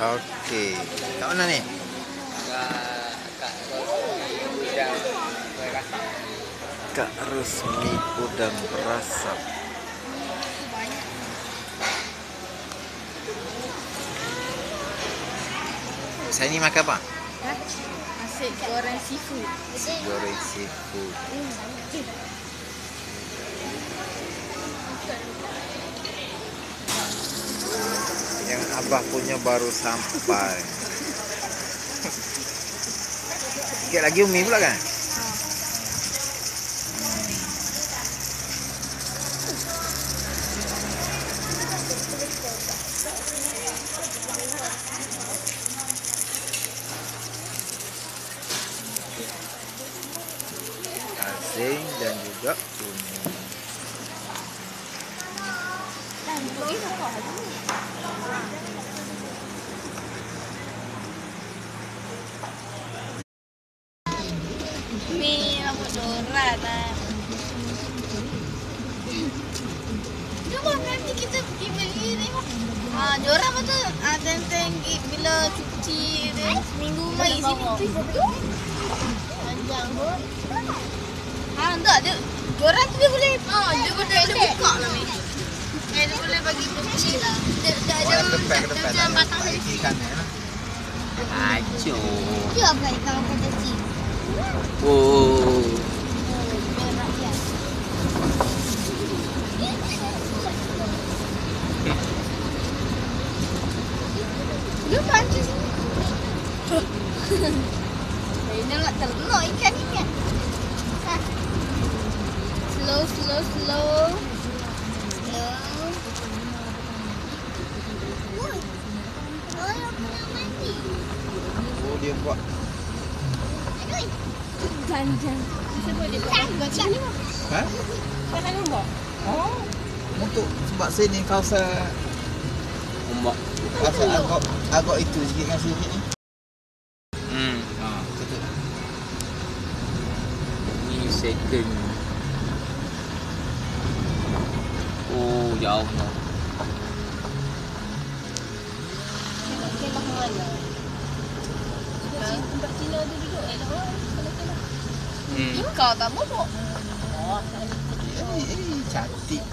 Okey. Kat mana ni? Kat kat. Kak Rusmi Udang Berasap. Saya ni makan apa? Ha? Nasi goreng seafood. Goreng seafood. Yang Abah punya baru sampai. Sikit lagi Umi pula kan? Asing dan juga Umi. Mi rambut dorat lah. Jom nanti kita pergi beli ni. Ha, diorang betul ah, tenteng bila cuci ni seminggu mai sini tu. Panjang pun. Ha, enggak dia diorang tu dia boleh ah, dia boleh dia buka lah ni. Eh, dia boleh bagi beli lah. Dia dia Oh, depan. macam batang Baik kiri kanan lah. Acuh. Dia apa ikan kecil? Oh. Biar rakyat. Dia pancing. Ini nak ternak ikan ikan. Ha. Slow, slow, slow. Oh, dia buat. Jangan. Siapa dia buat? Ni mah. Ha? Kan ada buat? Oh. Untuk sebab sini kawasan Ombak. kawasan agak agak itu sikit kan sikit ni. Hmm. Ha, betul. Ni second. Oh, jauh lah. Kemah mana? Tempat Cina tu duduk elok Hmm. Kau tak mau eh, cantik.